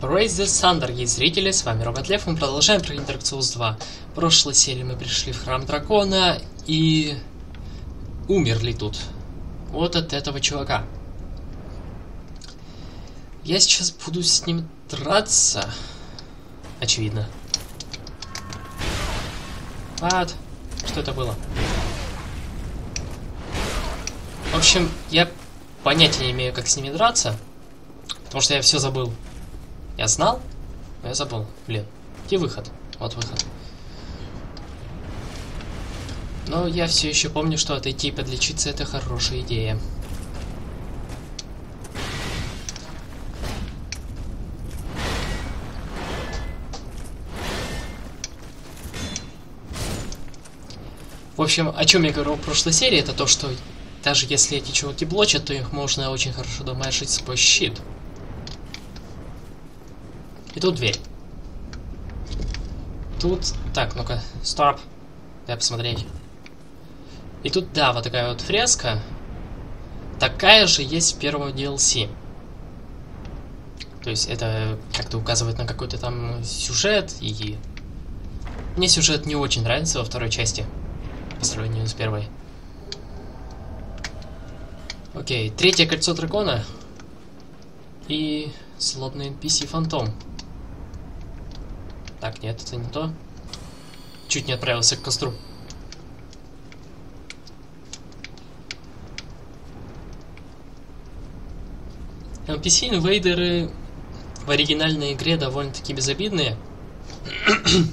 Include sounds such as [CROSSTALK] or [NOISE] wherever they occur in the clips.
Praise the Sun, дорогие зрители, с вами Робот Лев, мы продолжаем про Dark Souls 2. В прошлой серии мы пришли в Храм Дракона и... умерли тут. Вот от этого чувака. Я сейчас буду с ним драться. Очевидно. Вот. Что это было? В общем, я понятия не имею, как с ними драться. Потому что я все забыл. Я знал, но я забыл. Блин, где выход? Вот выход. Но я все еще помню, что отойти и подлечиться это хорошая идея. В общем, о чем я говорил в прошлой серии, это то, что даже если эти чуваки блочат, то их можно очень хорошо домашить сквозь щит. И тут дверь. Тут... Так, ну-ка, стоп. Дай посмотреть. И тут, да, вот такая вот фреска. Такая же есть в первом DLC. То есть это как-то указывает на какой-то там сюжет, и... Мне сюжет не очень нравится во второй части, по сравнению с первой. Окей, третье кольцо дракона и злобный NPC Фантом. Так, нет, это не то. Чуть не отправился к костру. NPC-инвейдеры в оригинальной игре довольно-таки безобидные. [CLEARS THROAT]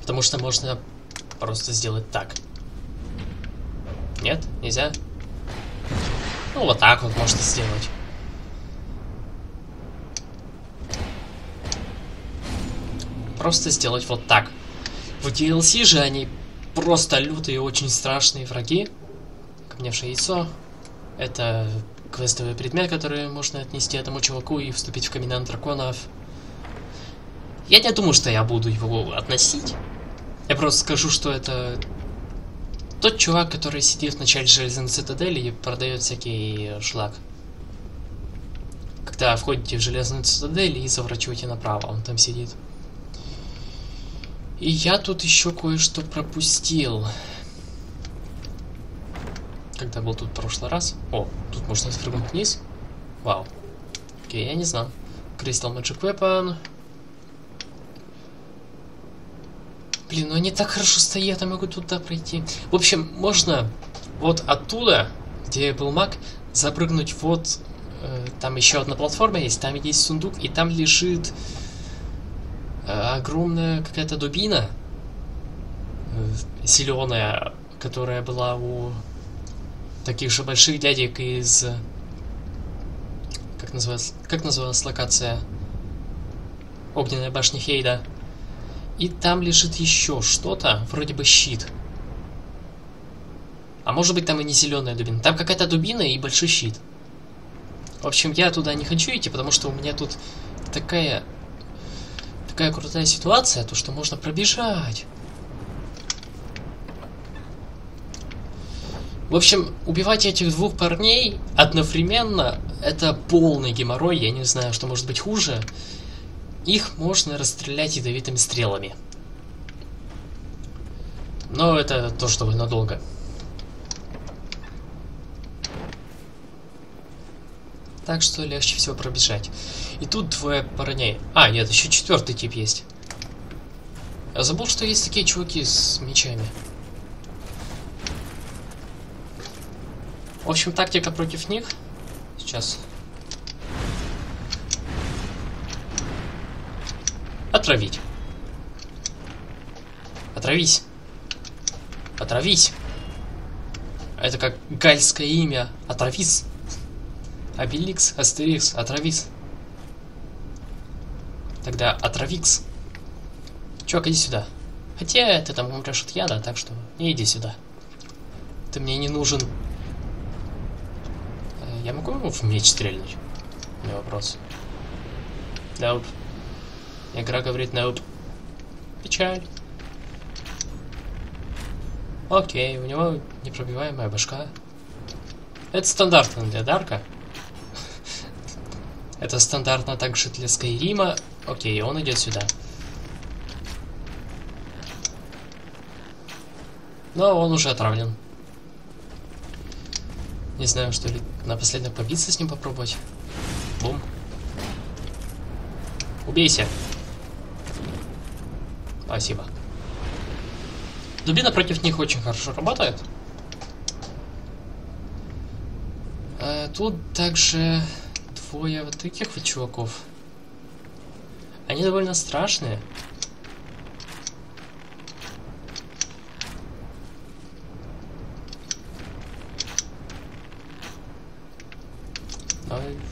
Потому что можно просто сделать так. Нет? Нельзя? Ну, вот так вот можно сделать. Просто сделать вот так. В DLC же они просто лютые, очень страшные враги. Камневшее яйцо. Это квестовый предмет, который можно отнести этому чуваку и вступить в комендант драконов. Я не думаю, что я буду его относить. Я просто скажу, что это тот чувак, который сидит в начале Железной Цитадели и продает всякий шлак. Когда входите в Железную Цитадель и заворачиваете направо, он там сидит. И я тут еще кое-что пропустил. Когда был тут в прошлый раз. О, тут можно спрыгнуть вниз. Вау. Окей, я не знал. Crystal Magic Weapon. Блин, ну они так хорошо стоят, я могу туда пройти. В общем, можно вот оттуда, где был маг, запрыгнуть вот... Э, там еще одна платформа есть, там есть сундук, и там лежит огромная какая-то дубина э, зеленая, которая была у таких же больших дядек из как называлась как называлась локация? Огненная башня Хейда. И там лежит еще что-то вроде бы щит. А может быть там и не зеленая дубина. Там какая-то дубина и большой щит. В общем я туда не хочу идти потому что у меня тут такая такая крутая ситуация, то что можно пробежать. В общем, убивать этих двух парней одновременно это полный геморрой, я не знаю, что может быть хуже. Их можно расстрелять ядовитыми стрелами. Но это то, что надолго. Так что легче всего пробежать. И тут двое парней. А, нет, еще четвертый тип есть. Я забыл, что есть такие чуваки с мечами. В общем, тактика против них. Сейчас. Отравить. Отравись. Отравись. Это как гальское имя. Отравись. Обеликс, Астерикс, Атравис. Тогда Атравикс. Чувак, иди сюда. Хотя ты там умрешь от яда, так что не иди сюда. Ты мне не нужен. Э, я могу в меч стрельнуть? Не вопрос. Nope. Игра говорит nope. Печаль. Окей, у него непробиваемая башка. Это стандартно для Дарка. Это стандартно также для Скайрима. Окей, он идет сюда. Но он уже отравлен. Не знаю, что ли напоследок побиться с ним попробовать. Бум. Убейся. Спасибо. Дубина против них очень хорошо работает. А тут также двое вот таких вот чуваков. Они довольно страшные.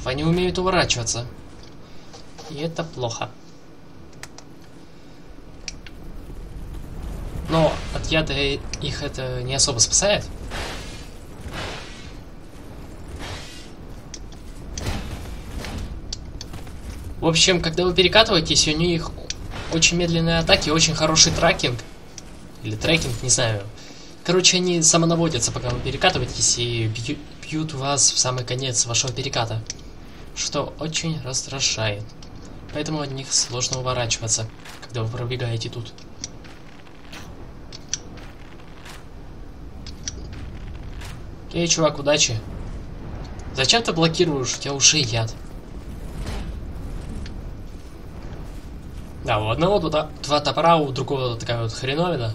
Они умеют уворачиваться. И это плохо. Но от яда их это не особо спасает. В общем, когда вы перекатываетесь, у них очень медленные атаки, очень хороший трекинг. Или трекинг, не знаю. Короче, они самонаводятся, пока вы перекатываетесь, и бью, бьют вас в самый конец вашего переката. Что очень раздражает. Поэтому от них сложно уворачиваться, когда вы пробегаете тут. Эй, чувак, удачи. Зачем ты блокируешь? У тебя уже яд. Да, у одного туда два топора, у другого такая вот хреновина.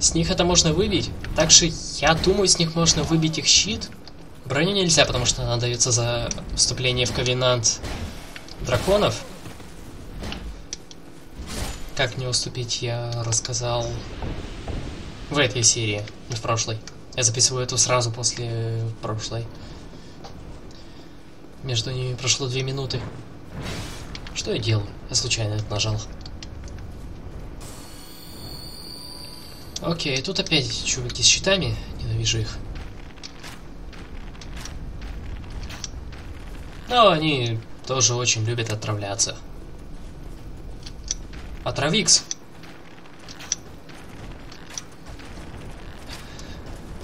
С них это можно выбить. Также, я думаю, с них можно выбить их щит. Броню нельзя, потому что она дается за вступление в ковенант драконов. Как не уступить, я рассказал в этой серии, в прошлой. Я записываю эту сразу после прошлой. Между ними прошло две минуты. Что я делаю? Я случайно это нажал. Окей, тут опять чуваки с щитами. Ненавижу их. Но они тоже очень любят отравляться. Отравикс.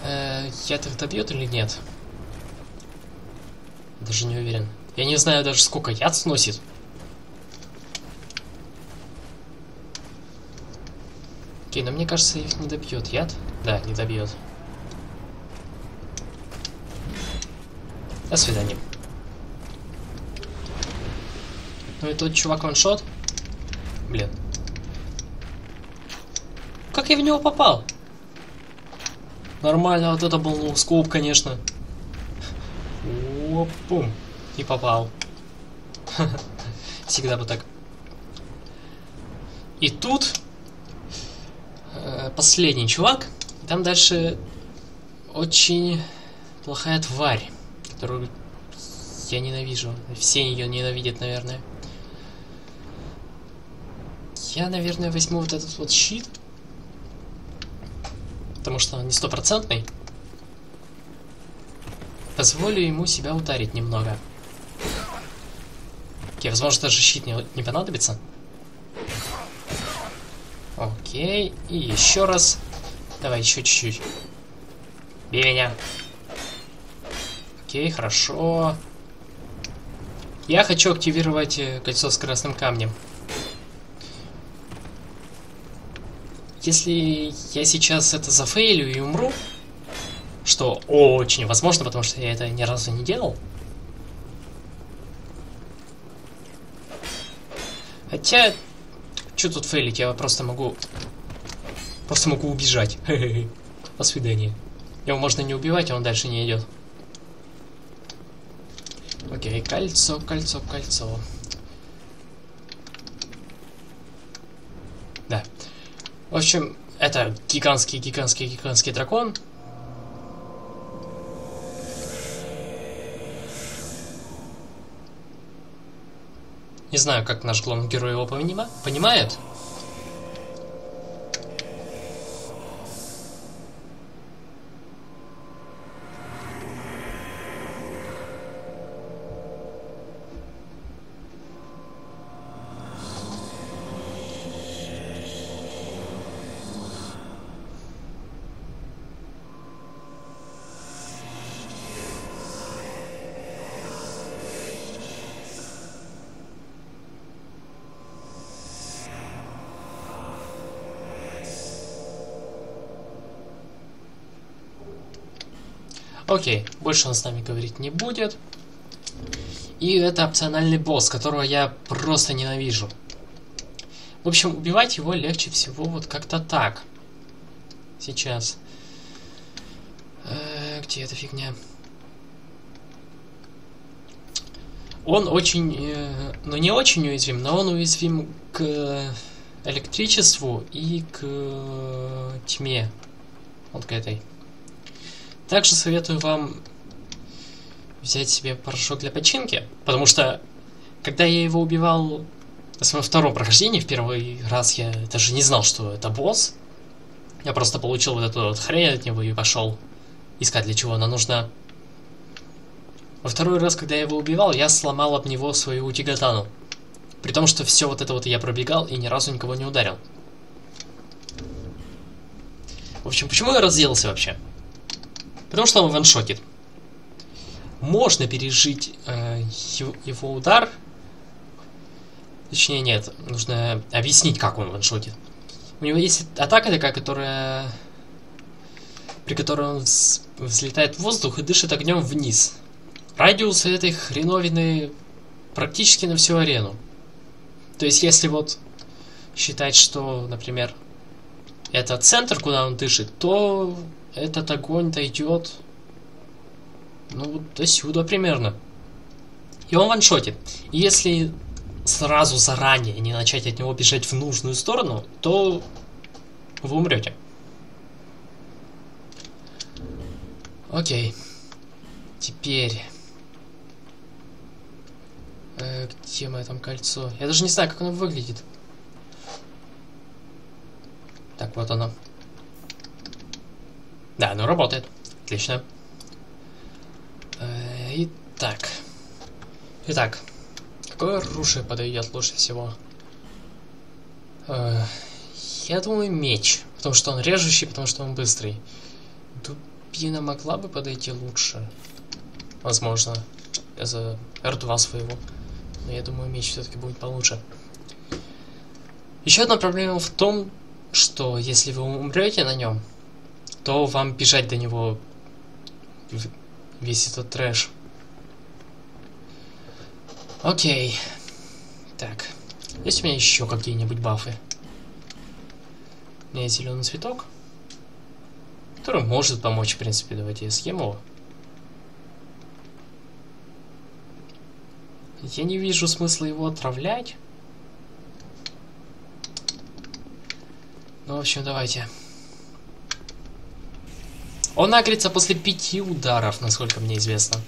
Э, яд их добьет или нет? Даже не уверен. Я не знаю даже сколько яд сносит. Окей, но мне кажется, их не добьет яд. Да, не добьет. До свидания. Ну и тот чувак ваншот. Блин. Как я в него попал? Нормально, вот это был скоп, конечно. Опум. И попал. [LAUGHS] Всегда бы так. И тут последний чувак. Там дальше очень плохая тварь, которую я ненавижу. Все ее ненавидят, наверное. Я, наверное, возьму вот этот вот щит потому что он не стопроцентный, позволю ему себя ударить немного. Окей, возможно, даже щит не, не понадобится. Окей, и еще раз. Давай, еще чуть-чуть. Бей меня. Окей, хорошо. Я хочу активировать э, кольцо с красным камнем. Если я сейчас это зафейлю и умру, что очень возможно, потому что я это ни разу не делал. Хотя, что тут фейлить, я просто могу... Просто могу убежать. До свидания. Его можно не убивать, а он дальше не идет. Окей, кольцо, кольцо, кольцо. Да. В общем, это гигантский, гигантский, гигантский дракон. Не знаю, как наш главный герой его понимает. Окей, больше он с нами говорить не будет. И это опциональный босс, которого я просто ненавижу. В общем, убивать его легче всего вот как-то так. Сейчас. Э, где эта фигня? Он очень, э, ну не очень уязвим, но он уязвим к электричеству и к тьме. Вот к этой. Также советую вам взять себе порошок для починки, потому что когда я его убивал на своем втором прохождении, в первый раз я даже не знал, что это босс. Я просто получил вот эту вот хрень от него и пошел искать, для чего она нужна. Во второй раз, когда я его убивал, я сломал об него свою утигатану. При том, что все вот это вот я пробегал и ни разу никого не ударил. В общем, почему я разделался вообще? Потому что он ваншотит. Можно пережить э, его удар. Точнее, нет. Нужно объяснить, как он ваншотит. У него есть атака такая, которая... При которой он взлетает в воздух и дышит огнем вниз. Радиус этой хреновины практически на всю арену. То есть, если вот считать, что, например, это центр, куда он дышит, то этот огонь дойдет, ну, до сюда примерно. И он ваншотит. Если сразу заранее не начать от него бежать в нужную сторону, то вы умрете. Окей. Теперь... Э, где мое там кольцо? Я даже не знаю, как оно выглядит. Так, вот оно. Да, оно работает. Отлично. Э, итак. Итак. Какое оружие подойдет лучше всего? Э, я думаю, меч. Потому что он режущий, потому что он быстрый. Дубина могла бы подойти лучше. Возможно. За R2 своего. Но я думаю, меч все-таки будет получше. Еще одна проблема в том, что если вы умрете на нем, то вам бежать до него весь этот трэш. Окей. Так. Есть у меня еще какие-нибудь бафы? У меня есть зеленый цветок, который может помочь, в принципе. Давайте я съем его. Я не вижу смысла его отравлять. Ну, в общем, давайте. Он агрится после пяти ударов, насколько мне известно.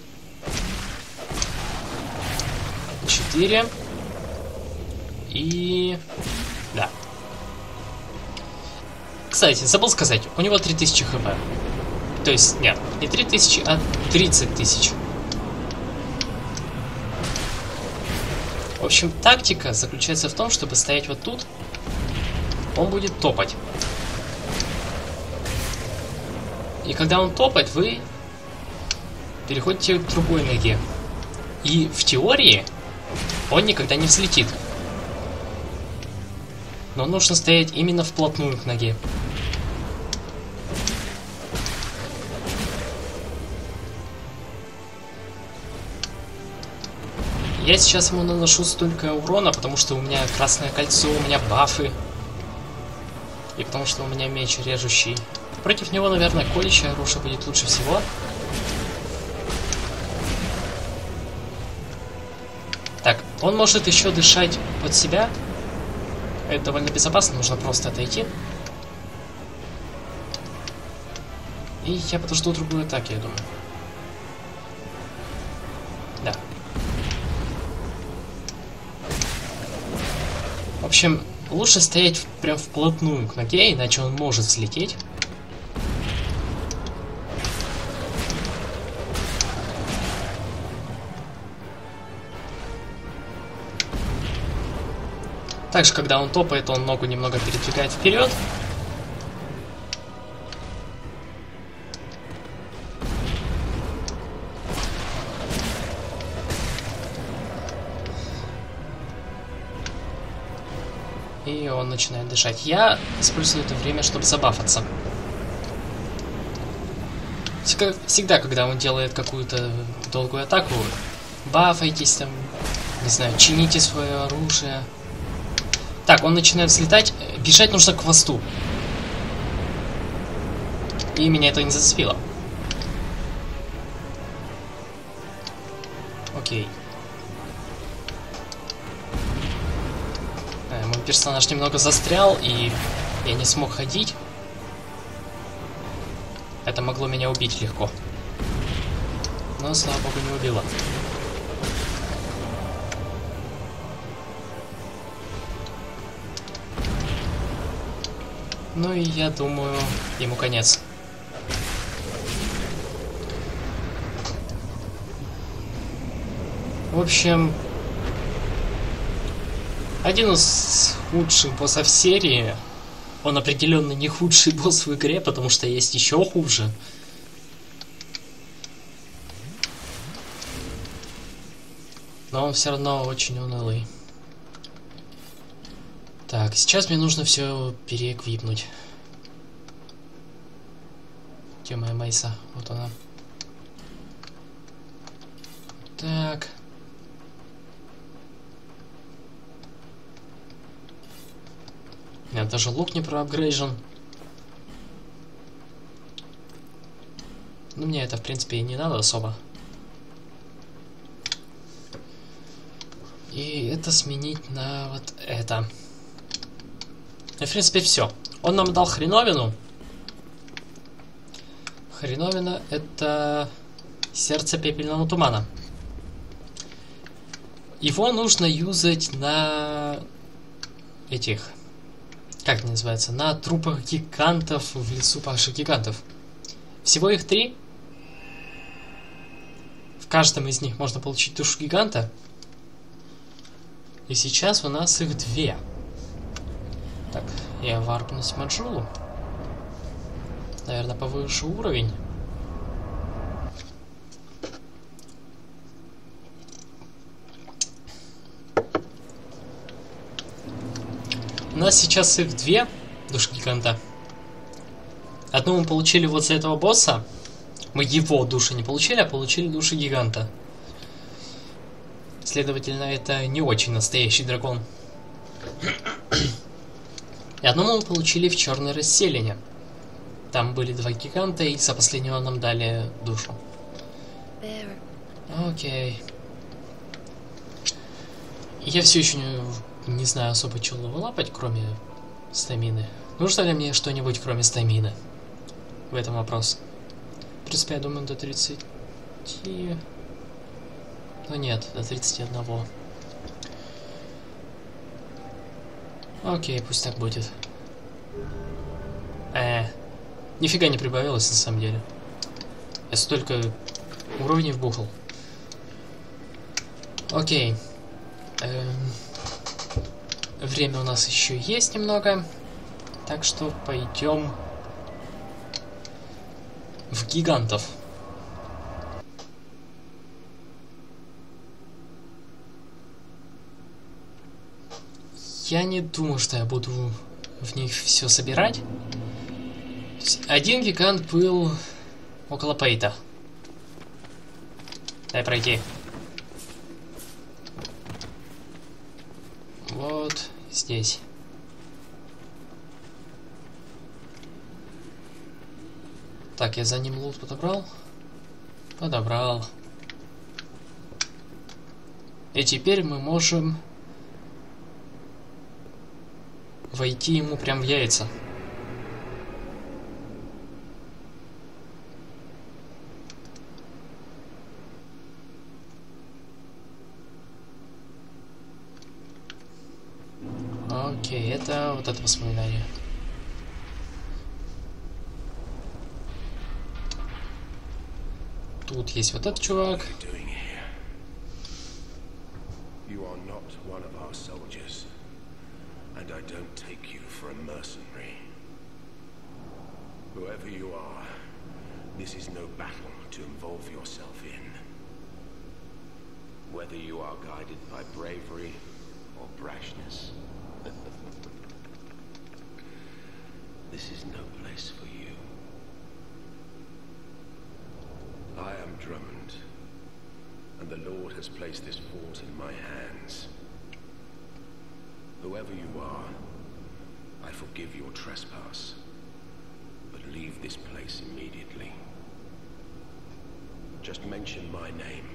Четыре. И... Да. Кстати, забыл сказать, у него 3000 хп. То есть, нет, не 3000, а 30 тысяч. В общем, тактика заключается в том, чтобы стоять вот тут. Он будет топать. И когда он топает, вы переходите к другой ноге. И в теории он никогда не взлетит. Но нужно стоять именно вплотную к ноге. Я сейчас ему наношу столько урона, потому что у меня красное кольцо, у меня бафы. И потому что у меня меч режущий. Против него, наверное, колющее оружие будет лучше всего. Так, он может еще дышать под себя. Это довольно безопасно, нужно просто отойти. И я подожду другую атаку, я думаю. Да. В общем, лучше стоять прям вплотную к ноге, иначе он может слететь. Также, когда он топает, он ногу немного передвигает вперед. И он начинает дышать. Я использую это время, чтобы забафаться. Всегда, когда он делает какую-то долгую атаку, бафайтесь там, не знаю, чините свое оружие. Так, он начинает взлетать, бежать нужно к хвосту. И меня это не зацепило. Окей. Э, мой персонаж немного застрял, и я не смог ходить. Это могло меня убить легко. Но, слава богу, не убило. Ну и я думаю, ему конец. В общем, один из худших боссов серии. Он определенно не худший [LAUGHS] босс в игре, потому что есть еще хуже. Но он все равно очень унылый. Так, сейчас мне нужно все переэквипнуть. Где моя Мейса? Вот она. Так. Нет, даже лук не проапгрейжен. Ну, мне это, в принципе, и не надо особо. И это сменить на вот это. И, в принципе, все. Он нам дал хреновину. Хреновина — это сердце пепельного тумана. Его нужно юзать на этих как это называется, на трупах гигантов в лесу павших гигантов. Всего их три. В каждом из них можно получить душу гиганта. И сейчас у нас их две. Так, я варпнусь Маджулу. Наверное, повыше уровень. нас сейчас их две души гиганта. Одну мы получили вот за этого босса. Мы его души не получили, а получили души гиганта. Следовательно, это не очень настоящий дракон. И одну мы получили в черное расселение. Там были два гиганта, и за последнего нам дали душу. Окей. Я все еще не не знаю особо чего лапать, кроме стамины. Нужно ли мне что-нибудь, кроме стамины? В этом вопрос. В принципе, я думаю, до 30... Ну нет, до 31. Окей, пусть так будет. Э, нифига не прибавилось на самом деле. Я столько уровней вбухал. Окей. Эм... Время у нас еще есть немного. Так что пойдем в гигантов. Я не думаю, что я буду в них все собирать. Один гигант был около Пейта. Дай пройти. Вот здесь. Так, я за ним лут подобрал? Подобрал. И теперь мы можем войти ему прям в яйца. Окей, это вот это воспоминание. Тут есть вот этот чувак. You are not one of our soldiers, and I don't take you for a mercenary. Whoever you are, this is no battle to involve yourself in. Whether you are guided by bravery or brashness, [LAUGHS] this is no place for you. I am Drummond, and the Lord has placed this fort in my hands. Whoever you are, I forgive your trespass, but leave this place immediately. Just mention my name,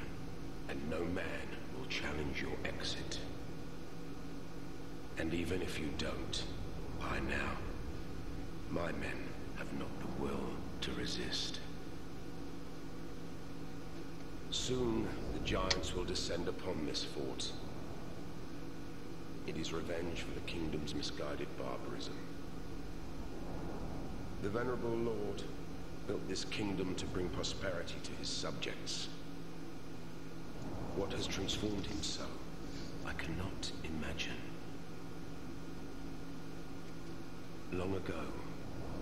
and no man will challenge your exit. And even if you don't, I now, my men have not the will to resist. Soon, the Giants will descend upon this fort. It is revenge for the kingdom's misguided barbarism. The Venerable Lord built this kingdom to bring prosperity to his subjects. What has transformed him so, I cannot imagine. Long ago,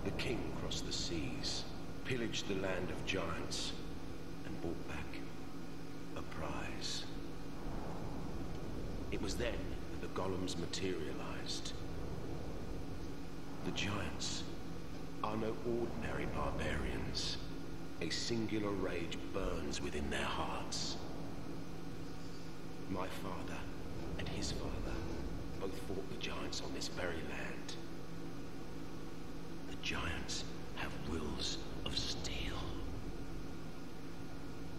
the king crossed the seas, pillaged the land of giants, and brought back a prize. It was then golems materialized. The giants are no ordinary barbarians. A singular rage burns within their hearts. My father and his father both fought the giants on this very land. The giants have wills of steel.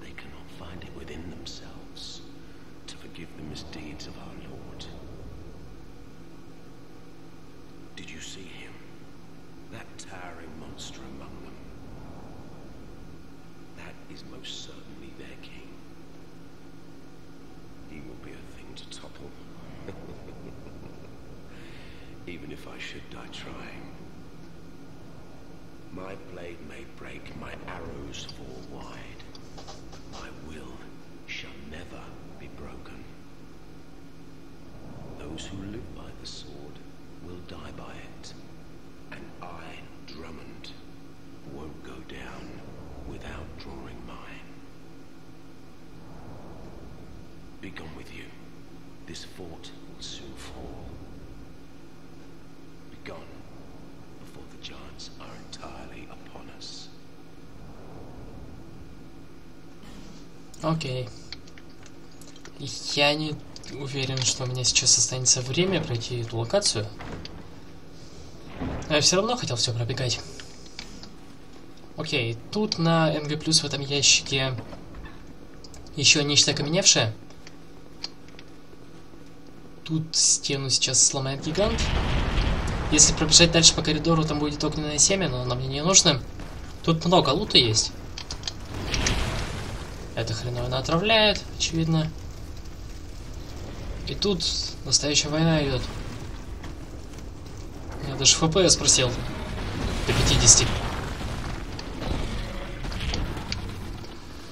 They cannot find it within themselves to forgive the misdeeds of our Lord. Did you see him? That towering monster among them. That is most certainly their king. He will be a thing to topple. Even if I should die trying. My blade may break, my arrows fall wide. My will shall never be broken. Those who live by the sword will die by it. And I, Drummond, won't go down without drawing mine. Be gone with you. This fort will soon fall. Gone before the giants are entirely upon us. Окей. Я не уверен, что у меня сейчас останется время пройти эту локацию. Но я все равно хотел все пробегать. Окей, тут на плюс в этом ящике еще нечто окаменевшее. Тут стену сейчас сломает гигант. Если пробежать дальше по коридору, там будет огненное семя, но нам мне не нужно. Тут много лута есть. Это хреновина отравляет, очевидно. И тут настоящая война идет. Я даже ФПС спросил. До 50.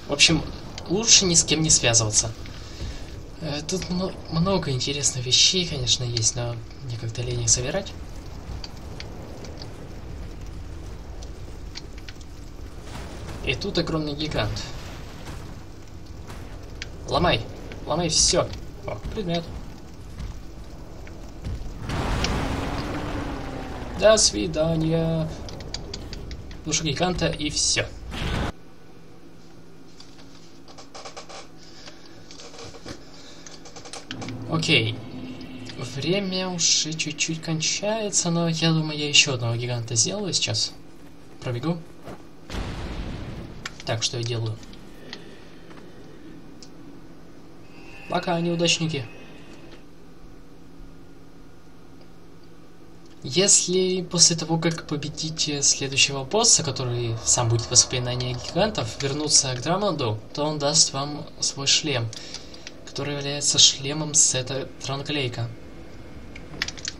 В общем, лучше ни с кем не связываться. Э, Тут мно- много интересных вещей, конечно, есть, но мне как-то лень их собирать. И тут огромный гигант. Ломай! Ломай все! О, предмет. До свидания. Душа гиганта и все. Окей. Время уже чуть-чуть кончается, но я думаю, я еще одного гиганта сделаю сейчас. Пробегу. Так, что я делаю? Пока, неудачники. Если после того, как победите следующего босса, который сам будет воспоминание гигантов, вернуться к Драмонду, то он даст вам свой шлем, который является шлемом сета Транклейка,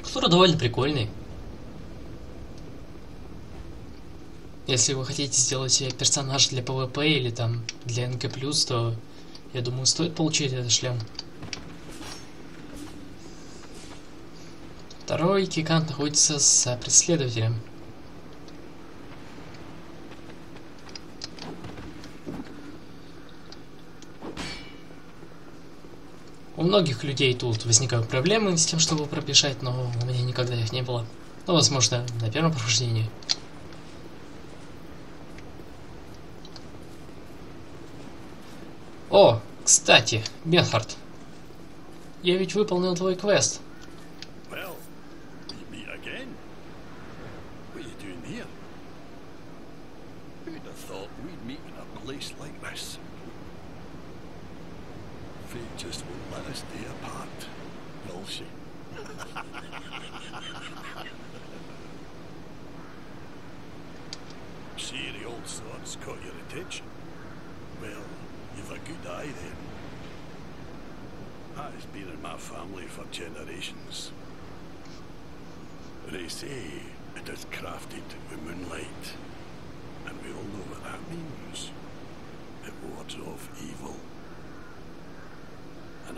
который довольно прикольный. Если вы хотите сделать себе персонаж для PvP или там для НК+, то я думаю, стоит получить этот шлем. Второй гигант находится за преследователем. У многих людей тут возникают проблемы с тем, чтобы пробежать, но у меня никогда их не было. Ну, возможно, на первом прохождении. О, кстати, Бенхард. Я ведь выполнил твой квест.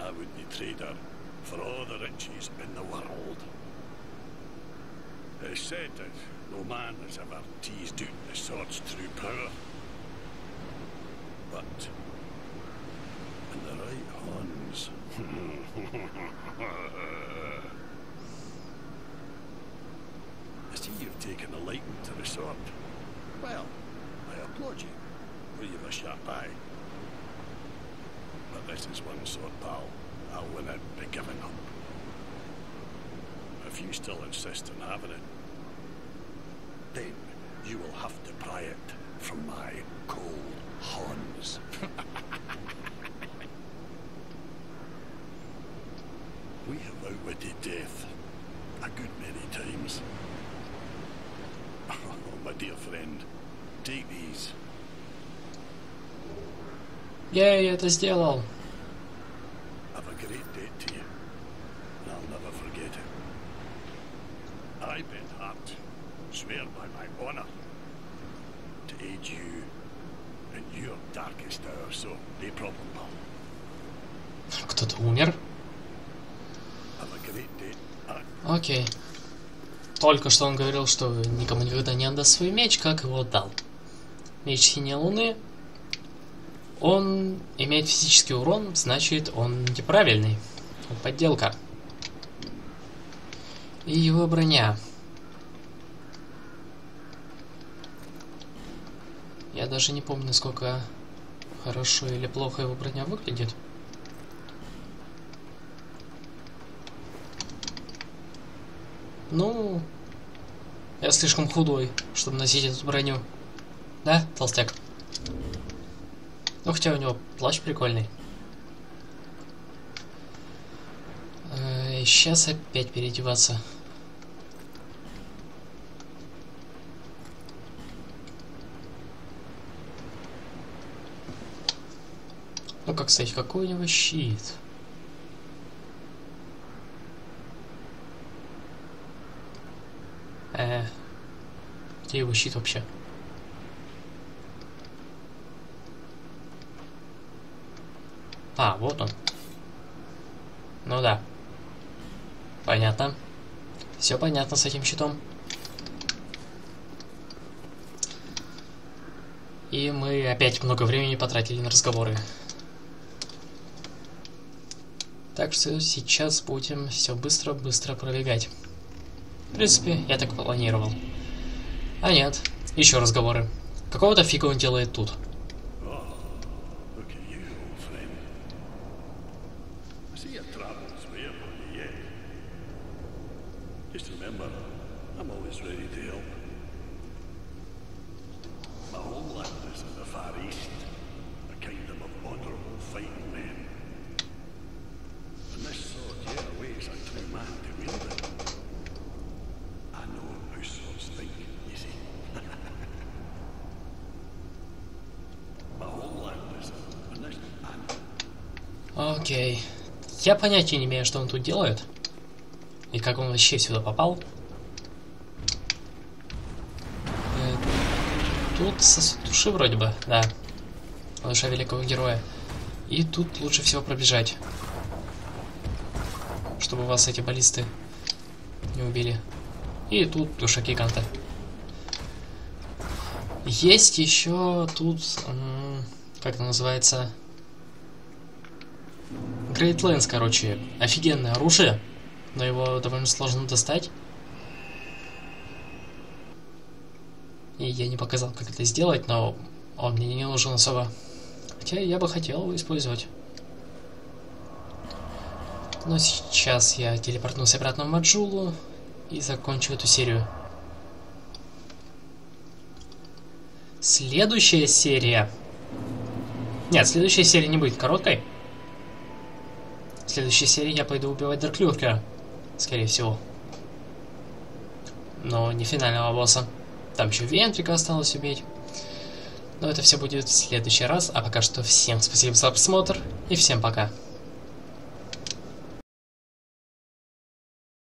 I wouldn't trade her for all the riches in the world. It's said that no man has ever teased out the sword's true power. But in the right hands. [LAUGHS] I see you've taken a liking to the sword. Well, I applaud you, you've a sharp eye. But this is one sword, pal. I wouldn't be giving up. If you still insist on having it, then you will have to pry it from my cold horns. [LAUGHS] we have outwitted death a good many times. [LAUGHS] Oh, my dear friend, take these. Yeah, het is deel. Great debt to you, and I'll never forget it. I, Ben Hart, swear by my honor to aid you in your darkest hour, so no problem, pal. Кто-то умер. Have a great day. Uh, Окей. Только что он говорил, что никому никогда не отдаст свой меч, как его отдал. Меч Синей Луны. Он имеет физический урон, значит он неправильный. Подделка. И его броня. Я даже не помню, насколько хорошо или плохо его броня выглядит. Ну, я слишком худой, чтобы носить эту броню. Да, толстяк? Ну, хотя у него плащ прикольный. Сейчас опять переодеваться. Ну, как кстати, какой у него щит? Э, где его щит вообще? А, вот он. Ну да. Понятно. Все понятно с этим щитом. И мы опять много времени потратили на разговоры. Так что сейчас будем все быстро-быстро пробегать. В принципе, я так планировал. А нет, еще разговоры. Какого-то фига он делает тут. Я понятия не имею, что он тут делает. И как он вообще сюда попал. Э, Тут сосуд души вроде бы, да. Душа великого героя. И тут лучше всего пробежать. Чтобы вас эти баллисты не убили. И тут душа гиганта. Есть еще тут... Как это называется? Great Lens, короче, офигенное оружие, но его довольно сложно достать. И я не показал, как это сделать, но он мне не нужен особо. Хотя я бы хотел его использовать. Но сейчас я телепортнусь обратно в Маджулу и закончу эту серию. Следующая серия... Нет, следующая серия не будет короткой. В следующей серии я пойду убивать Дарклюркера, скорее всего. Но не финального босса. Там еще Вентрика осталось убить. Но это все будет в следующий раз, а пока что всем спасибо за просмотр и всем пока.